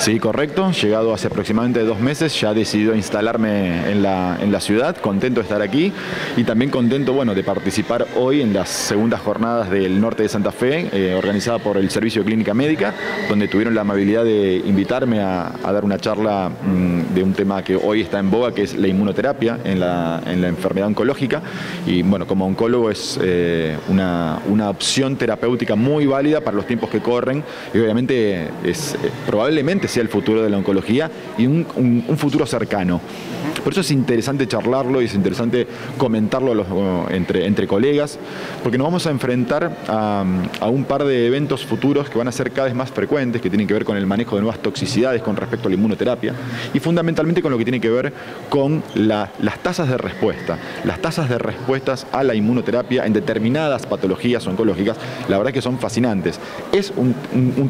Sí, correcto. Llegado hace aproximadamente dos meses, ya he decidido instalarme en la, en la ciudad. Contento de estar aquí y también contento bueno, de participar hoy en las segundas jornadas del norte de Santa Fe, eh, organizada por el Servicio de Clínica Médica, donde tuvieron la amabilidad de invitarme a, dar una charla mm, de un tema que hoy está en boga, que es la inmunoterapia en la, en la enfermedad oncológica. Y bueno, como oncólogo es eh, una, una opción terapéutica muy válida para los tiempos que corren y obviamente es, eh, probablemente sea el futuro de la oncología y un, futuro cercano. Por eso es interesante charlarlo y es interesante comentarlo entre, entre colegas, porque nos vamos a enfrentar a, un par de eventos futuros que van a ser cada vez más frecuentes, que tienen que ver con el manejo de nuevas toxicidades con respecto a la inmunoterapia y fundamentalmente con lo que tiene que ver con las tasas de respuesta. Las tasas de respuestas a la inmunoterapia en determinadas patologías oncológicas, la verdad que son fascinantes. Es un,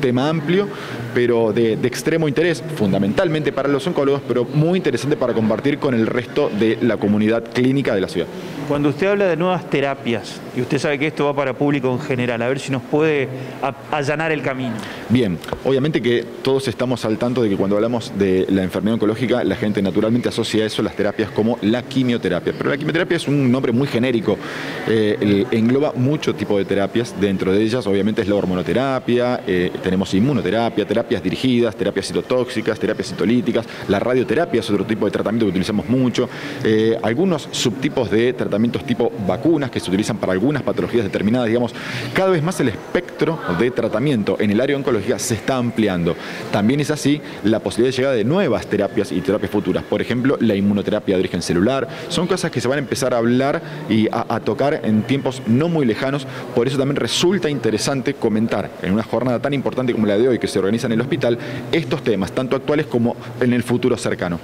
tema amplio, pero de, de extremo interés, fundamentalmente para los oncólogos, pero muy interesante para compartir con el resto de la comunidad clínica de la ciudad. Cuando usted habla de nuevas terapias, y usted sabe que esto va para público en general, a ver si nos puede allanar el camino. Bien, obviamente que todos estamos al tanto de que cuando hablamos de la enfermedad oncológica, la gente naturalmente asocia eso a las terapias como la quimioterapia. Pero la quimioterapia es un nombre muy genérico, eh, engloba mucho tipo de terapias, dentro de ellas obviamente es la hormonoterapia, eh, tenemos inmunoterapia, terapias dirigidas, terapias citotóxicas, terapias citolíticas, la radioterapia es otro tipo de tratamiento que utilizamos mucho, eh, algunos subtipos de tratamientos tipo vacunas que se utilizan para algunas patologías determinadas, digamos, cada vez más el espectro de tratamiento en el área oncológica se está ampliando. También es así la posibilidad de llegada de nuevas terapias y terapias futuras, por ejemplo, la inmunoterapia de origen celular, son cosas que se van a empezar a hablar y a, tocar en tiempos no muy lejanos, por eso también resulta interesante comentar en una jornada tan importante como la de hoy que se organiza en el hospital temas, tanto actuales como en el futuro cercano.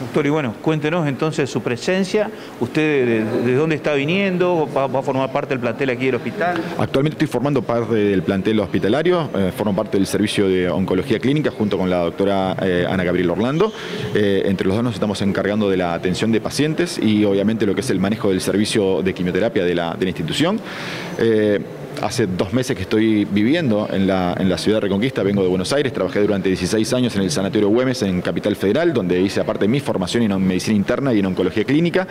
Doctor, y bueno, cuéntenos entonces su presencia, usted de, dónde está viniendo, ¿Va, a formar parte del plantel aquí del hospital. Actualmente estoy formando parte del plantel hospitalario, eh, formo parte del servicio de oncología clínica junto con la doctora eh, Ana Gabriel Orlando. Eh, entre los dos nos estamos encargando de la atención de pacientes y obviamente lo que es el manejo del servicio de quimioterapia de la, de la institución hace dos meses que estoy viviendo en la, en la ciudad de Reconquista, vengo de Buenos Aires, trabajé durante 16 años en el Sanatorio Güemes en Capital Federal, donde hice aparte mi formación en medicina interna y en oncología clínica.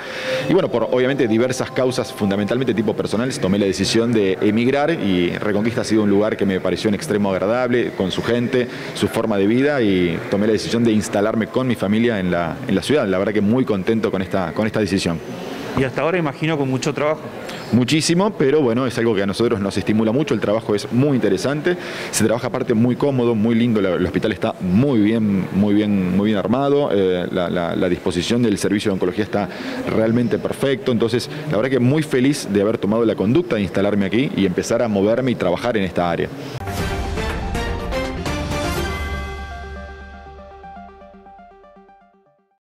Y bueno, por obviamente diversas causas, fundamentalmente tipo personales, tomé la decisión de emigrar y Reconquista ha sido un lugar que me pareció en extremo agradable, con su gente, su forma de vida y tomé la decisión de instalarme con mi familia en la, en la ciudad. La verdad que muy contento con esta, con esta decisión. Y hasta ahora imagino con mucho trabajo. Muchísimo, pero bueno, es algo que a nosotros nos estimula mucho, el trabajo es muy interesante, se trabaja aparte muy cómodo, muy lindo, el hospital está muy bien, muy bien, muy bien armado, eh, la, disposición del servicio de oncología está realmente perfecto, entonces la verdad que muy feliz de haber tomado la conducta de instalarme aquí y empezar a moverme y trabajar en esta área.